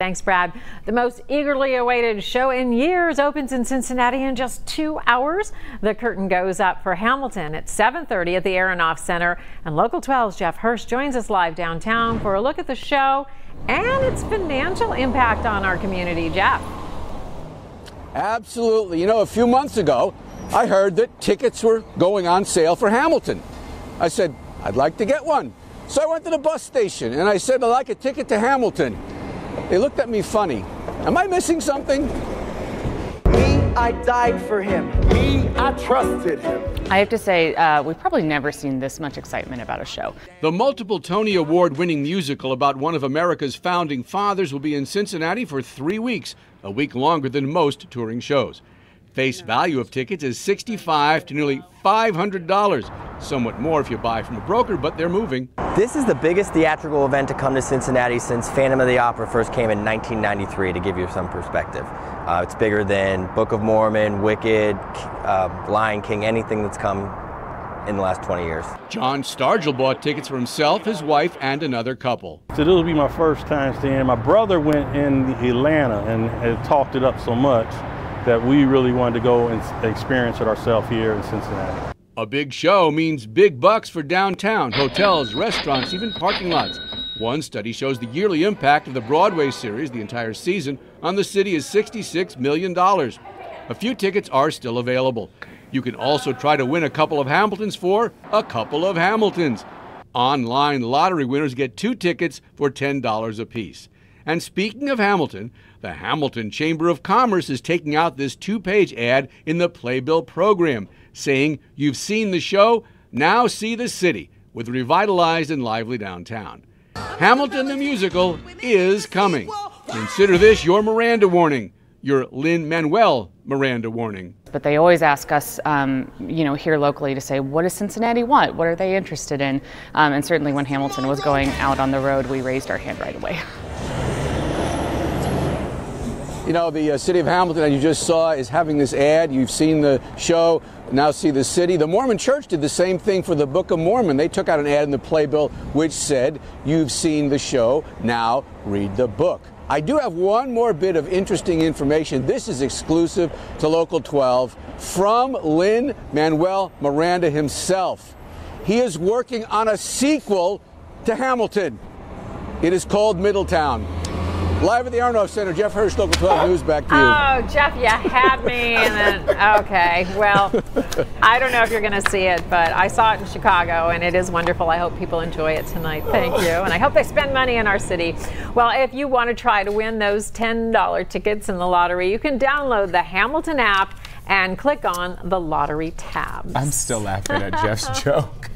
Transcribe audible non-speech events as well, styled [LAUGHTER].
Thanks, Brad. The most eagerly awaited show in years opens in Cincinnati in just two hours. The curtain goes up for Hamilton at 7:30 at the Aronoff Center, and Local 12's Jeff Hirsch joins us live downtown for a look at the show and its financial impact on our community. Jeff. Absolutely. You know, a few months ago, I heard that tickets were going on sale for Hamilton. I said, I'd like to get one. So I went to the bus station and I said, I'd like a ticket to Hamilton. They looked at me funny. Am I missing something? Me, I died for him. Me, I trusted him. I have to say, uh, we've probably never seen this much excitement about a show. The multiple Tony Award winning musical about one of America's founding fathers will be in Cincinnati for three weeks, a week longer than most touring shows. Face value of tickets is 65 to nearly $500. Somewhat more if you buy from a broker, but they're moving. This is the biggest theatrical event to come to Cincinnati since Phantom of the Opera first came in 1993, to give you some perspective. Uh, it's bigger than Book of Mormon, Wicked, uh, Lion King, anything that's come in the last 20 years. John Stargel bought tickets for himself, his wife, and another couple. So this will be my first time seeing. My brother went in Atlanta and had talked it up so much that we really wanted to go and experience it ourselves here in Cincinnati. A big show means big bucks for downtown, hotels, restaurants, even parking lots. One study shows the yearly impact of the Broadway series, the entire season, on the city is $66 million. A few tickets are still available. You can also try to win a couple of Hamiltons for a couple of Hamiltons. Online lottery winners get two tickets for $10 apiece. And speaking of Hamilton, the Hamilton Chamber of Commerce is taking out this two page ad in the Playbill program saying, You've seen the show, now see the city with revitalized and lively downtown. Hamilton the Musical is coming. Consider this your Miranda warning, your Lin-Manuel Miranda warning. But they always ask us, um, you know, here locally to say, what does Cincinnati want? What are they interested in? Um, and certainly when Hamilton was going out on the road, we raised our hand right away. You know, the uh, city of Hamilton, as you just saw, is having this ad. You've seen the show, now see the city. The Mormon Church did the same thing for the Book of Mormon. They took out an ad in the playbill which said, You've seen the show, now read the book. I do have one more bit of interesting information. This is exclusive to Local 12 from Lin-Manuel Miranda himself. He is working on a sequel to Hamilton. It is called Middletown. Live at the Aronoff Center, Jeff Hirsch, Local 12 News, back to you. Oh, Jeff, you had me. And then, okay, well, I don't know if you're going to see it, but I saw it in Chicago, and it is wonderful. I hope people enjoy it tonight. Thank you. And I hope they spend money in our city. Well, if you want to try to win those $10 tickets in the lottery, you can download the Hamilton app and click on the lottery tab. I'm still laughing at Jeff's [LAUGHS] joke.